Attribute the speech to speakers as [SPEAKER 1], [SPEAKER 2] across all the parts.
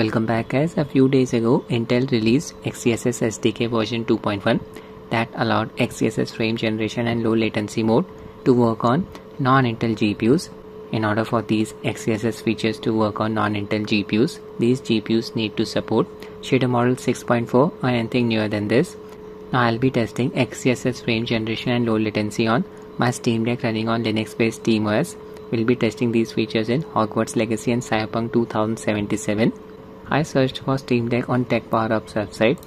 [SPEAKER 1] Welcome back guys. A few days ago, Intel released XeSS SDK version 2.1 that allowed XeSS frame generation and low latency mode to work on non-Intel GPUs. In order for these XeSS features to work on non-Intel GPUs, these GPUs need to support shader model 6.4 or anything newer than this. Now I'll be testing XeSS frame generation and low latency on my Steam Deck running on Linux based SteamOS. We'll be testing these features in Hogwarts Legacy and Cyberpunk 2077. I searched for Steam Deck on TechPowerUp's website.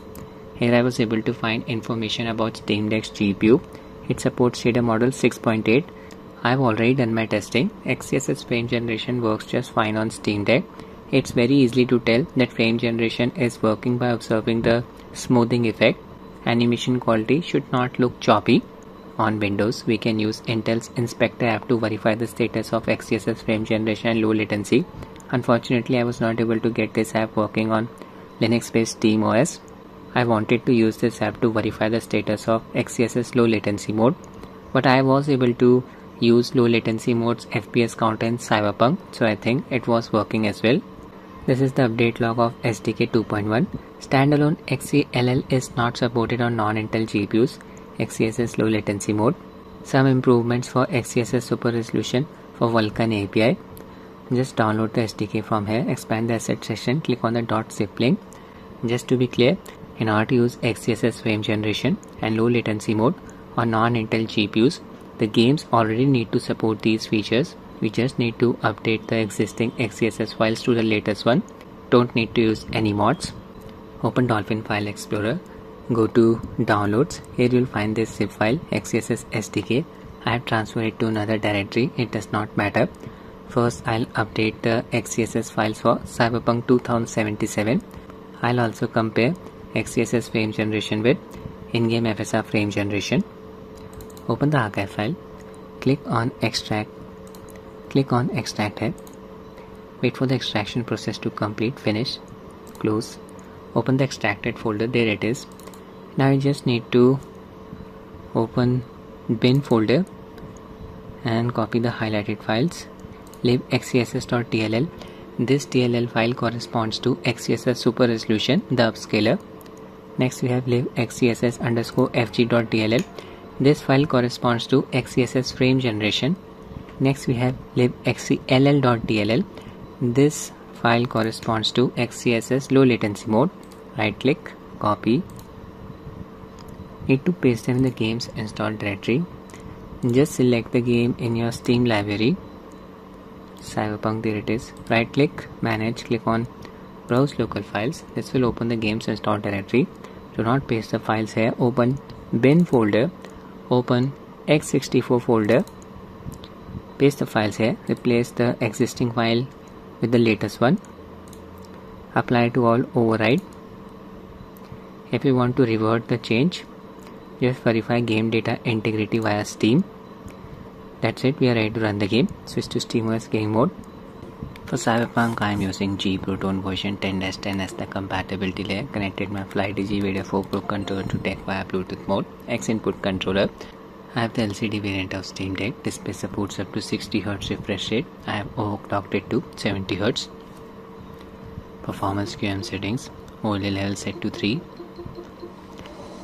[SPEAKER 1] Here I was able to find information about Steam Deck's GPU. It supports shader model 6.8. I've already done my testing. XeSS frame generation works just fine on Steam Deck. It's very easy to tell that frame generation is working by observing the smoothing effect. Animation quality should not look choppy. On Windows, we can use Intel's Inspector app to verify the status of XeSS frame generation and low latency. Unfortunately, I was not able to get this app working on Linux-based SteamOS. I wanted to use this app to verify the status of XeSS low latency mode, but I was able to use low latency mode's FPS count in Cyberpunk, so I think it was working as well. This is the update log of SDK 2.1. Standalone XeLL is not supported on non-Intel GPUs XeSS low latency mode. Some improvements for XeSS super resolution for Vulkan API. Just download the SDK from here, expand the asset section, click on the dot .zip link. Just to be clear, in order to use XeSS frame generation and low latency mode on non-Intel GPUs, the games already need to support these features. We just need to update the existing XeSS files to the latest one. Don't need to use any mods. Open Dolphin File Explorer go to downloads here you'll find this zip file xeSS SDK I have transferred it to another directory it does not matter first I'll update the XeSS files for Cyberpunk 2077 I'll also compare XeSS frame generation with in-game FSR frame generation. Open the archive file. Click on extract. Click on extract here wait for the extraction process to complete finish close. Open the extracted folder. There it is. Now you just need to open bin folder and copy the highlighted files libxess.dll this dll file corresponds to xeSS super resolution the upscaler. Next we have libxess underscore fg.dll this file corresponds to xeSS frame generation. Next we have libxell.dll this file corresponds to xeSS low latency mode. Right click copy. Need to paste them in the games installed directory. Just select the game in your steam library cyberpunk there it is. Right click manage click on browse local files. This will open the games install directory. Do not paste the files here. Open bin folder. Open x64 folder. Paste the files here. Replace the existing file with the latest one. Apply to all override. If you want to revert the change just verify game data integrity via steam that's it we are ready to run the game switch to steamOS game mode for cyberpunk i am using g proton version 10-10 as the compatibility layer connected my FlyDigi Vader 4 pro controller to deck via bluetooth mode x input controller I have the LCD variant of Steam Deck. Display supports up to 60Hz refresh rate. I have overclocked it to 70Hz. Performance QM settings. overlay level set to 3.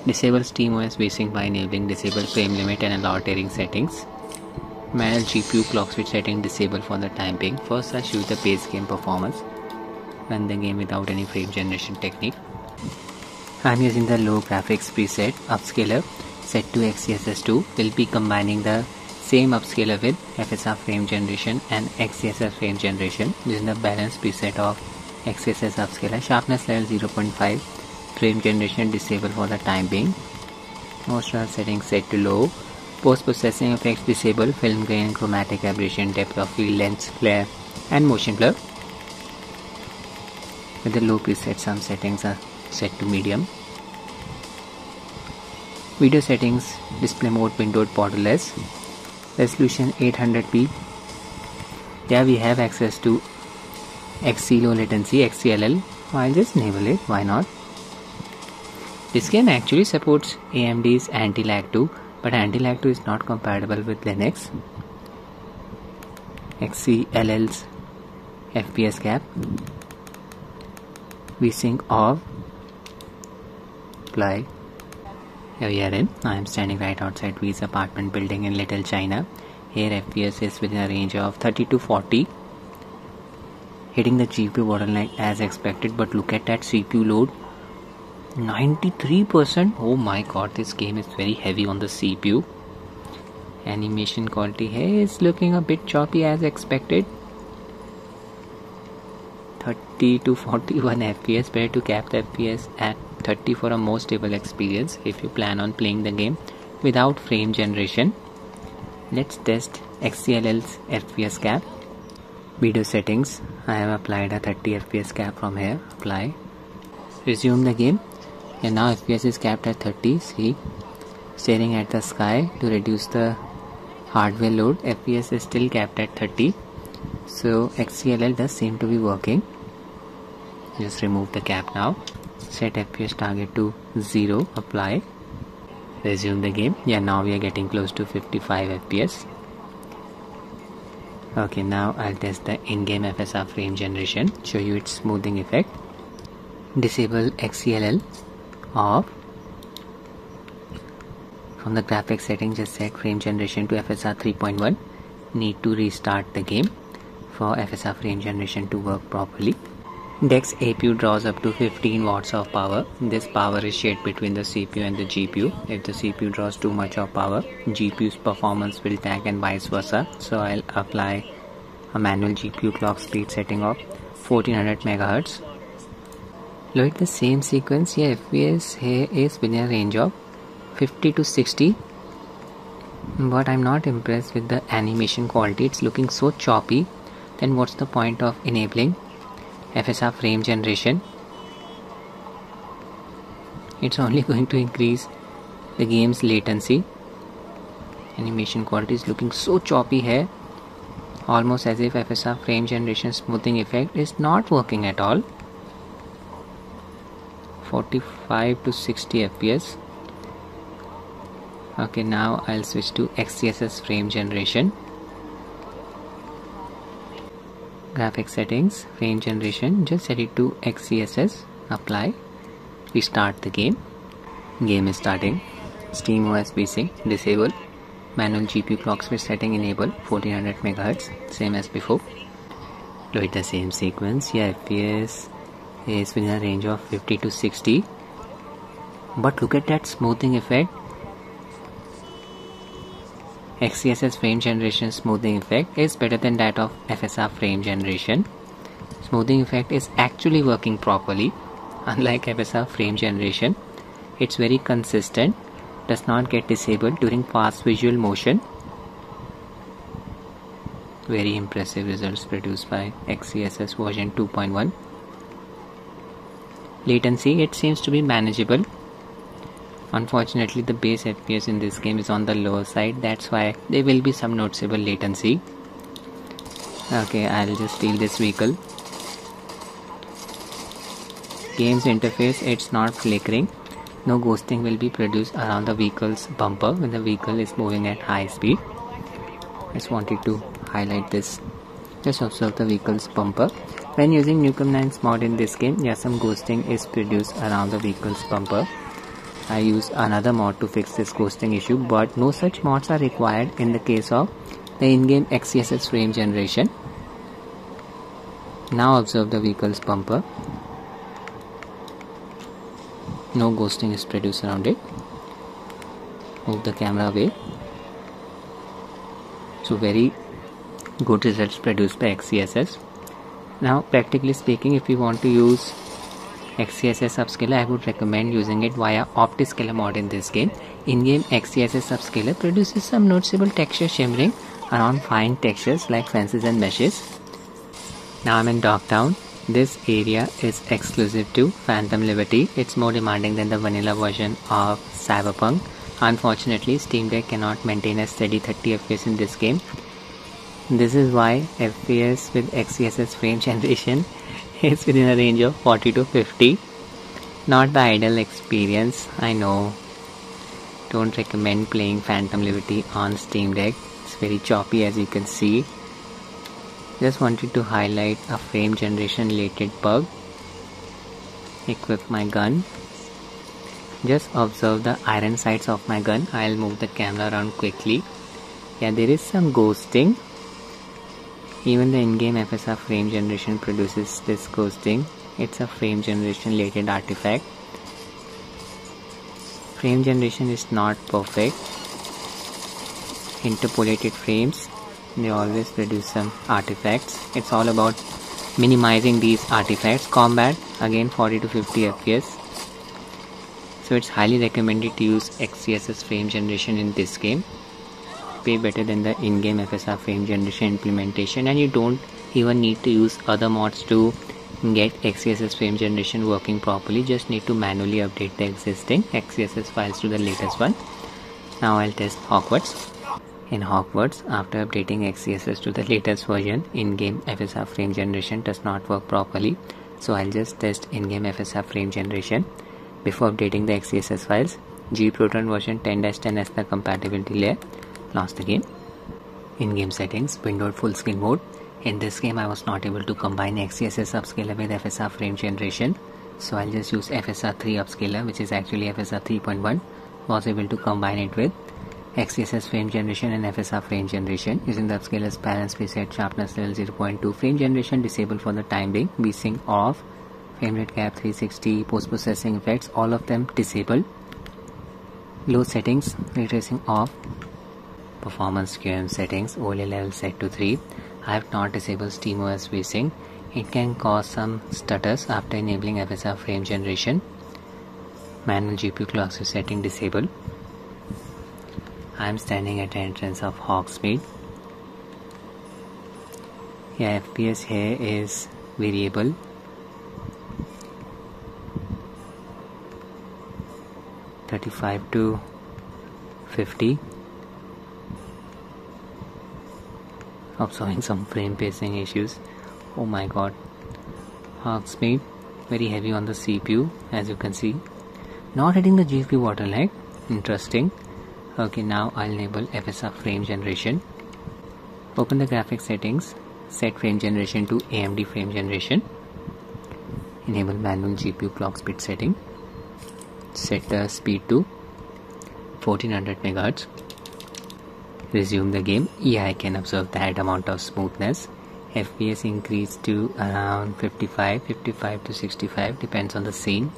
[SPEAKER 1] Disable SteamOS VSync by enabling disable frame limit and allow tearing settings. Manage GPU clock switch setting disable for the time being. First I'll show the base game performance. Run the game without any frame generation technique. I'm using the low graphics preset upscaler set to XeSS2. We'll be combining the same upscaler with FSR frame generation and XeSS frame generation using the balanced preset of XeSS upscaler. Sharpness level 0.5 frame generation disabled for the time being motion settings set to low post processing effects disable film grain chromatic aberration depth of field lens flare and motion blur. With the low preset some settings are set to medium. Video settings display mode windowed borderless. Resolution 800p yeah we have access to XeSS low latency XeLL I'll just enable it why not? This game actually supports AMD's anti-lag 2 but anti-lag 2 is not compatible with Linux. XeLL's FPS cap. vsync off apply here we are in I am standing right outside V's apartment building in Little China here FPS is within a range of 30 to 40 hitting the GPU bottleneck as expected but look at that CPU load 93% oh my god this game is very heavy on the CPU animation quality is looking a bit choppy as expected. 30 to 41 fps better to cap the fps at 30 for a more stable experience if you plan on playing the game without frame generation. Let's test XeLL's fps cap. Video settings. I have applied a 30 fps cap from here. Apply. Resume the game and now fps is capped at 30 see? Staring at the sky to reduce the hardware load fps is still capped at 30 so XeLL does seem to be working. Just remove the cap now. Set fps target to 0 apply. Resume the game. Yeah now we are getting close to 55 fps okay now i'll test the in-game fsr frame generation show you its smoothing effect. Disable XeLL off from the graphics setting just set frame generation to FSR 3.1 need to restart the game for FSR frame generation to work properly Deck's APU draws up to 15 watts of power. This power is shared between the CPU and the GPU. If the CPU draws too much of power, GPU's performance will tank and vice versa. So I'll apply a manual GPU clock speed setting of 1400 MHz at the same sequence here fps here is within a range of 50 to 60 but I'm not impressed with the animation quality. It's looking so choppy. Then what's the point of enabling FSR frame generation? It's only going to increase the game's latency. Animation quality is looking so choppy here. Almost as if FSR frame generation smoothing effect is not working at all 45 to 60 fps okay now I'll switch to XeSS frame generation. Graphics settings frame generation just set it to XeSS apply. Restart the game. Game is starting. Steam os vsync disable. Manual GPU clock speed setting enable 1400 MHz same as before. Do it the same sequence yeah FPS is within a range of 50 to 60 but look at that smoothing effect. XeSS frame generation smoothing effect is better than that of FSR frame generation. Smoothing effect is actually working properly. Unlike FSR frame generation it's very consistent does not get disabled during fast visual motion. Very impressive results produced by XeSS version 2.1 latency it seems to be manageable. Unfortunately the base fps in this game is on the lower side. That's why there will be some noticeable latency. Okay i'll just steal this vehicle. Game's interface it's not flickering. No ghosting will be produced around the vehicle's bumper when the vehicle is moving at high speed. Just wanted to highlight this. Just observe the vehicle's bumper when using Nukem9's mod in this game, yeah, some ghosting is produced around the vehicle's bumper. I use another mod to fix this ghosting issue, but no such mods are required in the case of the in-game XeSS frame generation. Now observe the vehicle's bumper. No ghosting is produced around it. Move the camera away. So very good results produced by XeSS now practically speaking if you want to use XeSS upscaler I would recommend using it via OptiScaler mod in this game. In-game XeSS upscaler produces some noticeable texture shimmering around fine textures like fences and meshes. Now I'm in Dogtown. This area is exclusive to Phantom Liberty. It's more demanding than the vanilla version of Cyberpunk. Unfortunately Steam Deck cannot maintain a steady 30 FPS in this game this is why FPS with XeSS frame generation is within a range of 40 to 50. Not the ideal experience, I know. Don't recommend playing Phantom Liberty on Steam Deck. It's very choppy as you can see. Just wanted to highlight a frame generation related bug. equip my gun just observe the iron sights of my gun I'll move the camera around quickly yeah there is some ghosting even the in-game FSR frame generation produces this ghosting it's a frame generation related artifact. Frame generation is not perfect. Interpolated frames they always produce some artifacts. It's all about minimizing these artifacts. Combat again 40 to 50 fps so it's highly recommended to use XeSS frame generation in this game way better than the in-game FSR frame generation implementation and you don't even need to use other mods to get XeSS frame generation working properly. Just need to manually update the existing XeSS files to the latest one. Now I'll test Hogwarts. In Hogwarts after updating XeSS to the latest version in-game FSR frame generation does not work properly. So I'll just test in-game FSR frame generation. Before updating the XeSS files, gproton version 10-10 as the compatibility layer. Launch the game. In game settings, windowed full screen mode. In this game, I was not able to combine XeSS upscaler with FSR frame generation. So I'll just use FSR 3 upscaler, which is actually FSR 3.1. Was able to combine it with XeSS frame generation and FSR frame generation using the upscaler's balance preset sharpness level 0.2 frame generation disabled for the time being, VSync off, frame rate cap 360 post processing effects all of them disabled low settings ray tracing off performance QM settings overlay level set to 3 I have not disabled SteamOS VSync. It can cause some stutters after enabling FSR frame generation. Manual GPU clock setting disabled. I am standing at the entrance of Hogsmeade yeah FPS here is variable. 35 to 50 observing some frame pacing issues. Oh my god. Hogsmeade very heavy on the CPU as you can see. Not hitting the GPU bottleneck interesting. Okay now I'll enable FSR frame generation. Open the graphics settings. Set frame generation to AMD frame generation. Enable manual GPU clock speed setting. Set the speed to 1400 megahertz resume the game. Yeah i can observe that amount of smoothness. Fps increased to around 55 55 to 65 depends on the scene.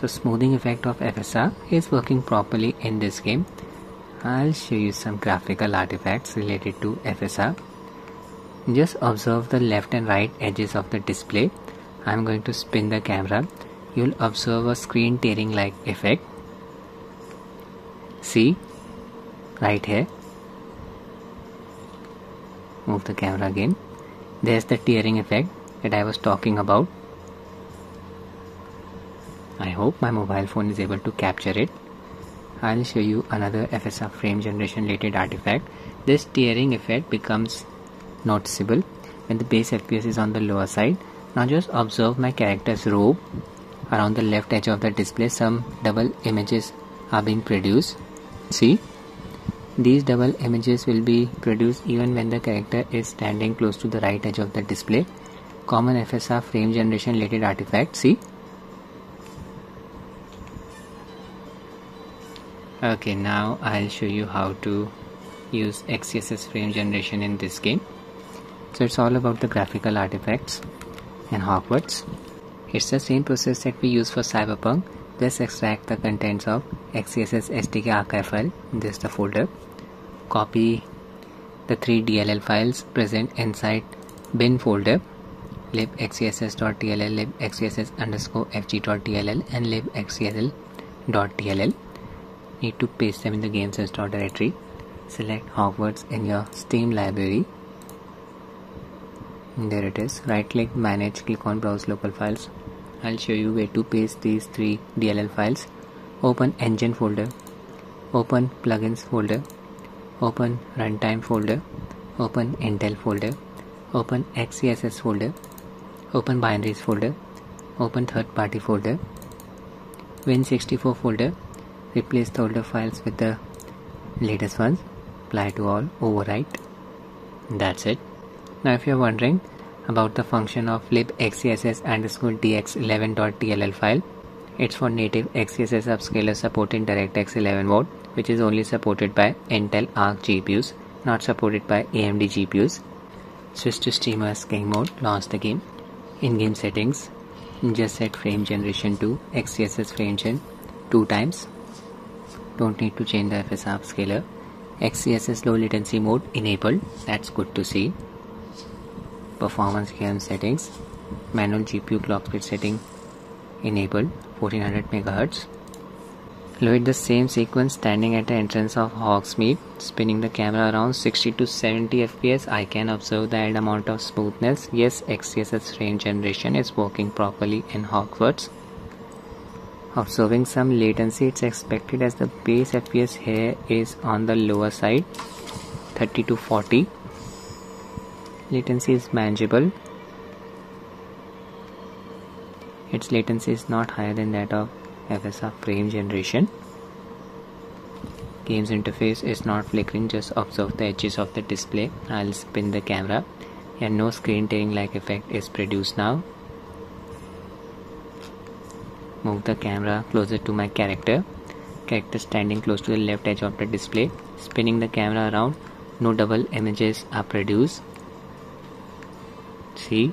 [SPEAKER 1] So smoothing effect of fsr is working properly in this game. I'll show you some graphical artifacts related to fsr just observe the left and right edges of the display. I'm going to spin the camera. You'll observe a screen tearing like effect see right here. Move the camera again. There's the tearing effect that I was talking about. I hope my mobile phone is able to capture it. I'll show you another FSR frame generation related artifact. This tearing effect becomes noticeable when the base FPS is on the lower side. Now just observe my character's robe. Around the left edge of the display some double images are being produced. See? These double images will be produced even when the character is standing close to the right edge of the display. Common FSR frame generation related artifact. See? Okay, now I'll show you how to use XeSS frame generation in this game. So it's all about the graphical artifacts and Hogwarts. It's the same process that we use for Cyberpunk. Just extract the contents of XeSS SDK archive file. This is the folder. Copy the three DLL files present inside bin folder. Libxess.dll libxess underscore fg.dll and libxell.dll need to paste them in the games install directory. Select Hogwarts in your steam library. There it is. Right click manage click on browse local files I'll show you where to paste these three DLL files. Open engine folder. Open plugins folder. Open runtime folder. Open intel folder. Open XeSS folder. Open binaries folder. Open third party folder win64 folder. Replace the older files with the latest ones. Apply to all. Overwrite. That's it. Now if you're wondering about the function of libxess underscore dx11.dll file. It's for native XeSS upscaler supporting DirectX 11 mode, which is only supported by Intel Arc GPUs, not supported by AMD GPUs. Switch to SteamOS King mode, launch the game. In-game settings, just set frame generation to XeSS frame gen 2 times. Don't need to change the FSR upscaler. XeSS low latency mode enabled, that's good to see performance game settings manual GPU clock speed setting enabled 1400 MHz load the same sequence standing at the entrance of Hogsmeade spinning the camera around 60 to 70 fps I can observe the added amount of smoothness. Yes XeSS frame generation is working properly in Hogwarts observing some latency it's expected as the base fps here is on the lower side 30 to 40 latency is manageable. Its latency is not higher than that of FSR frame generation. Games interface is not flickering just observe the edges of the display. I'll spin the camera. And no screen tearing like effect is produced now. Move the camera closer to my character. Character standing close to the left edge of the display. Spinning the camera around. No double images are produced see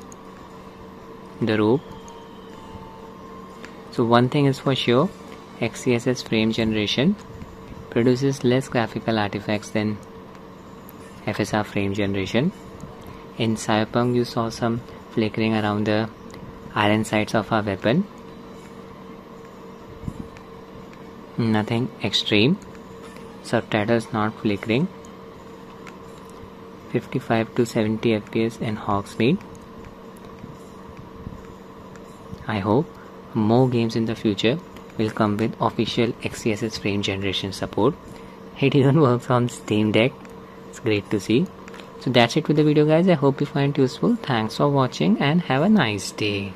[SPEAKER 1] the rope. So one thing is for sure XeSS frame generation produces less graphical artifacts than FSR frame generation. In Cyberpunk you saw some flickering around the iron sights of our weapon. Nothing extreme. Subtitles not flickering. 55 to 70 fps in Hogsmeade I hope more games in the future will come with official XeSS frame generation support. It even works on Steam Deck. It's great to see. So that's it with the video guys. I hope you find it useful. Thanks for watching and have a nice day.